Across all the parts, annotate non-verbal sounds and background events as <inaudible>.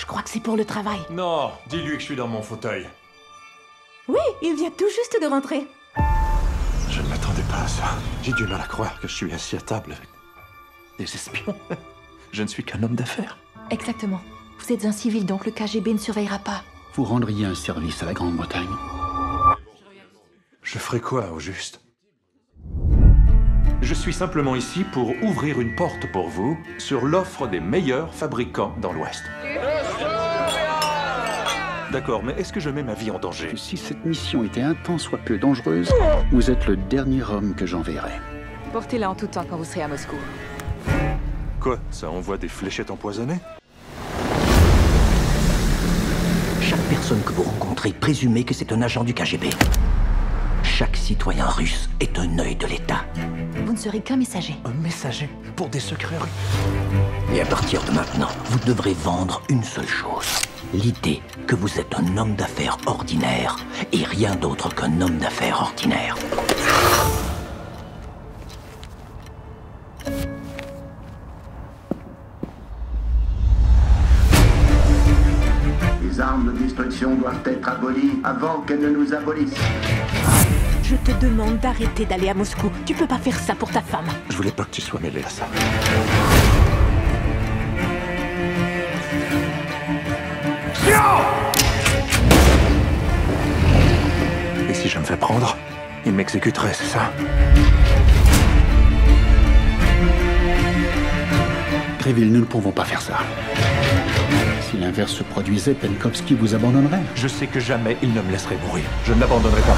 Je crois que c'est pour le travail. Non, dis-lui que je suis dans mon fauteuil. Oui, il vient tout juste de rentrer. Je ne m'attendais pas à ça. J'ai du mal à croire que je suis assis à table avec des espions. <laughs> je ne suis qu'un homme d'affaires. Exactement. Vous êtes un civil, donc le KGB ne surveillera pas. Vous rendriez un service à la Grande-Bretagne. Je ferai quoi au juste? Je suis simplement ici pour ouvrir une porte pour vous sur l'offre des meilleurs fabricants dans l'Ouest. D'accord, mais est-ce que je mets ma vie en danger? Si cette mission était un tant soit peu dangereuse, vous êtes le dernier homme que j'enverrai. Portez-la en tout temps quand vous serez à Moscou. Quoi Ça envoie des fléchettes empoisonnées? Chaque personne que vous rencontrez, présumez que c'est un agent du KGB. Chaque citoyen russe est un œil de l'État. Vous ne serez qu'un messager. Un messager pour des secrets russes Et à partir de maintenant, vous devrez vendre une seule chose. L'idée que vous êtes un homme d'affaires ordinaire et rien d'autre qu'un homme d'affaires ordinaire. Les armes de destruction doivent être abolies avant qu'elles ne nous abolissent. Je te demande d'arrêter d'aller à Moscou. Tu peux pas faire ça pour ta femme. Je voulais pas que tu sois mêlé à ça. Si je me fais prendre, il m'exécuterait, c'est ça Gréville, nous ne pouvons pas faire ça. Si l'inverse se produisait, Penkovski vous abandonnerait. Je sais que jamais il ne me laisserait mourir. Je ne l'abandonnerai pas.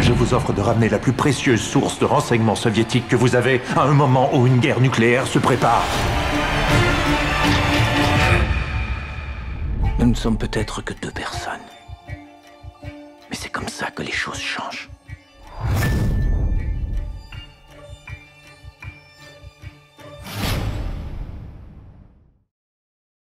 Je vous offre de ramener la plus précieuse source de renseignements soviétiques que vous avez à un moment où une guerre nucléaire se prépare. Nous ne sommes peut-être que deux personnes. Mais c'est comme ça que les choses changent.